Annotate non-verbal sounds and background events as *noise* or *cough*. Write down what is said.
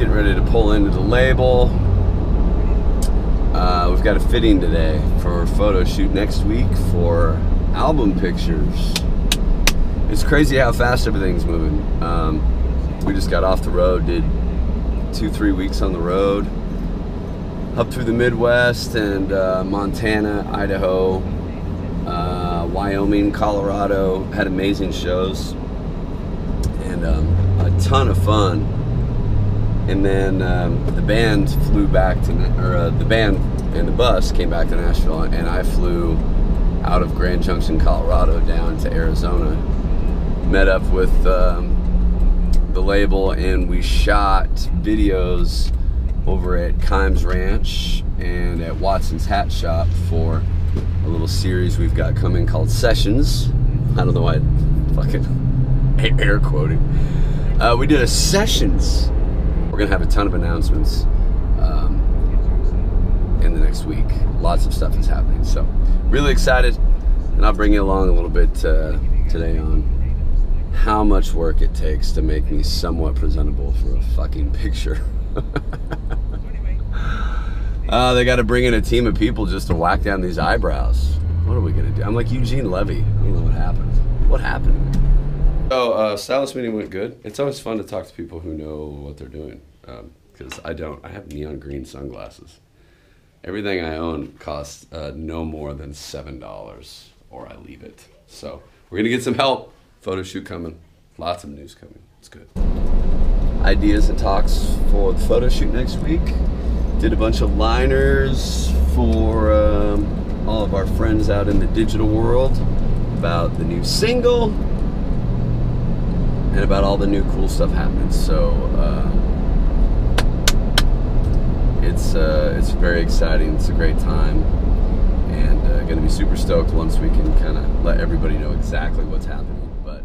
getting ready to pull into the label. Uh, we've got a fitting today for photo shoot next week for album pictures. It's crazy how fast everything's moving. Um, we just got off the road, did two, three weeks on the road, up through the Midwest and uh, Montana, Idaho, uh, Wyoming, Colorado. Had amazing shows and um, a ton of fun. And then um, the band flew back to, or uh, the band and the bus came back to Nashville, and I flew out of Grand Junction, Colorado, down to Arizona. Met up with um, the label, and we shot videos over at Kimes Ranch and at Watson's Hat Shop for a little series we've got coming called Sessions. I don't know why I fucking *laughs* air quoting. Uh, we did a Sessions. We're gonna have a ton of announcements um, in the next week. Lots of stuff is happening, so really excited. And I'll bring you along a little bit uh, today on how much work it takes to make me somewhat presentable for a fucking *laughs* picture. *laughs* uh, they got to bring in a team of people just to whack down these eyebrows. What are we gonna do? I'm like Eugene Levy. I don't know what happened. What happened? So, uh, stylist meeting went good. It's always fun to talk to people who know what they're doing. Because um, I don't. I have neon green sunglasses. Everything I own costs uh, no more than seven dollars, or I leave it. So we're gonna get some help. Photo shoot coming. Lots of news coming. It's good. Ideas and talks for the photo shoot next week. Did a bunch of liners for um, all of our friends out in the digital world about the new single and about all the new cool stuff happening. So uh, it's it's very exciting. It's a great time, and uh, going to be super stoked once we can kind of let everybody know exactly what's happening. But